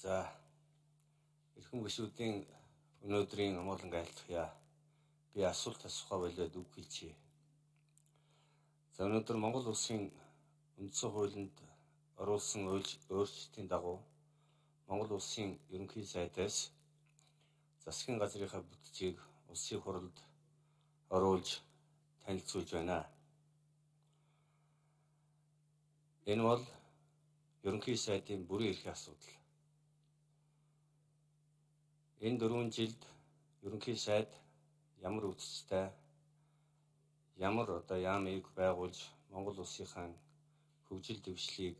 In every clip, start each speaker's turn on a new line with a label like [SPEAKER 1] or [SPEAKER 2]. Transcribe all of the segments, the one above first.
[SPEAKER 1] За эрхэм гишүүдийн өнөөдрийн амуулан айлтгая. Би асуулт асуухаа болоод үг хэлчихье. За өнөөдөр Монгол улсын үндсэн хуулинд оруулсан өөрчлөлтийн дагуу Монгол улсын ерөнхий сайдаас засгийн газрынхаа бүтцийг улсын хурлд оруулж танилцуулж байна. Энэ бол ерөнхий сайдын бүрэн эрхийн асуудал. Энэ дөрвөн жилд ерөнхий сайд ямар үтцтэй ямар одоо яамыг байгуулж Монгол улсынхаа хөгжил дэвшлийг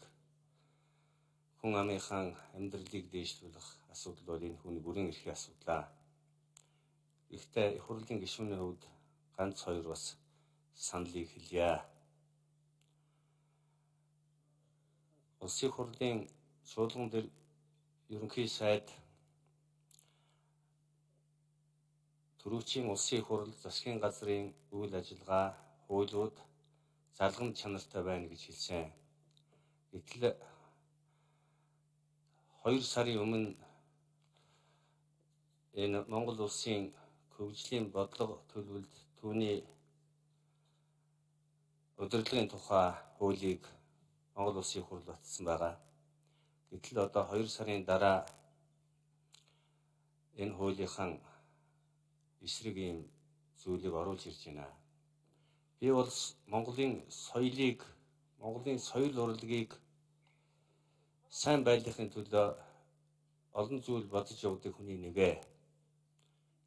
[SPEAKER 1] хүн амынхаа амьдралыг дээшлүүлэх асуудал бол энэ хүний бүрэн эрхийн асуудлаа. Гэхдээ их хурлын гишүүний хувьд ганц хоёр бас саналыг хэлье. Улсын хурлын шуулган дээр ерөнхий сайд Төрөвчийн улсын хурал засгийн газрын үйл ажиллагаа хуулиуд залгамж чанартай байна гэж хэлсэн. Гэтэл 2 сарын өмнө энэ Монгол улсын хөгжлийн бодлого төлөвлөлд түүний удирдлагын тухай хуулийг Монгол улсын хурл батсан байгаа. Гэтэл одоо 2 сарын дараа энэ хуулийнхаа эсрэг ийм зүйлийг оруулж ирж байна. Би бол Монголын соёлыг, Монголын соёл урлагийг сайн байдлахын төлөө олон зүйл бодож явдаг хүний нэгэ.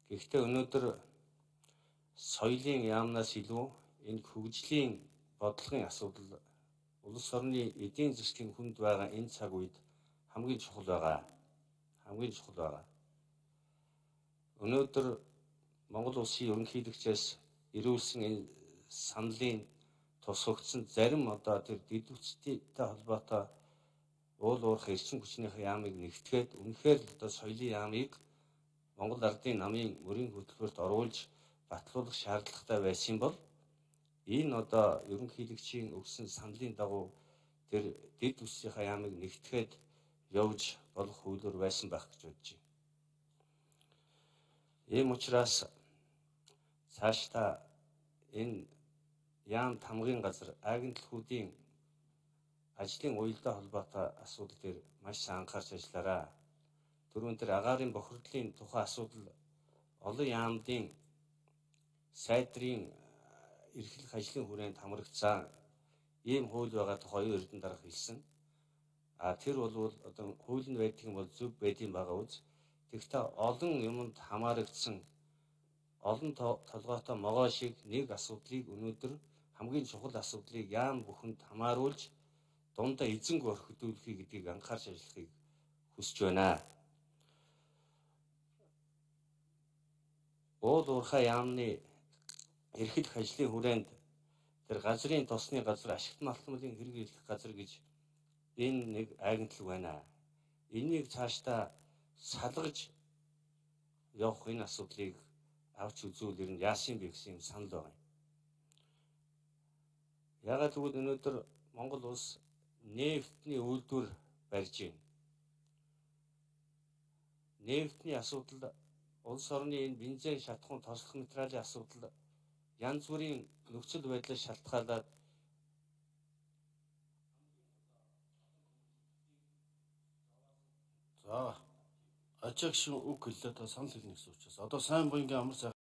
[SPEAKER 1] Гэхдээ өнөөдөр соёлын яамнаас илүү энэ хөгжлийн бодлогын асуудал улс орны эдийн засгийн хүнд байгаа энэ цаг үед хамгийн чухал байгаа. Хамгийн чухал байгаа. Өнөөдөр Монгол улсын ерөнхийлөгчөөс ирүүлсэн энэ саналын тус өгсөн зарим одоо тэр дэдвчтэй холбоотой уул уурах эрчим хүчнийхээ яамыг нэгтгээд үнэхээр л одоо соёлын яамыг Монгол ардын намын мөрийн хөтөлбөрт оруулж батлуулах шаардлагатай байсан бол энэ одоо ерөнхийлөгчийн өгсөн саналын дагуу тэр дэд үсгийнхаа яамыг нэгтгэхэд явж болох хөвлөр байсан байх гэж бодож байна. Ийм учраас цаашдаа энэ яам тамгын газар агентлагуудын ажлын уялдаа холбоотой асуудал дээр маш анхаарч ажиллаарай. Түрүүн тэр агаарын бохирдлын тухай асуудал олон яамдын сайдрын эрхлэх ажлын хүрээнд хамрагдсан ийм хууль байгаа тухай оюун эрдэнэ дарга хэлсэн. А тэр бол одоо хууль нь байдаг юм бол зөв байдсан байгаа үз. Тэгэхдээ олон юмд хамаарагдсан олон толгойтой могоо шиг нэг асуудлыг өнөөдөр хамгийн чухал асуудлыг яам бүхэнд хамааруулж дундаа эзэнг орхидүүлэхийг гэдгийг анхаарч ажиллахыг хүсэж байна. Уул уурхай яамны эрхлэх ажлын хүрээнд тэр газрын тосны газар ашигт малтмалын хэрэглэх газар гэж энэ нэг агентлаг байна. Энийг цаашдаа салгаж явах энэ асуудлыг авч үзүүл ер нь яасан бэ гэсэн юм санал байна. Ягаад гэвэл өнөөдөр Монгол улс нефтний үйлдвэр барьж байна. Нефтний асуудал улс орны энэ бензин шатхуун тослох материалын асуудал янз бүрийн нөхцөл байдлаас шалтгаалаад
[SPEAKER 2] За ачаагш үг хэллээ та санал хэлнэ гэсэн учраас. Одоо сайн буянгийн амар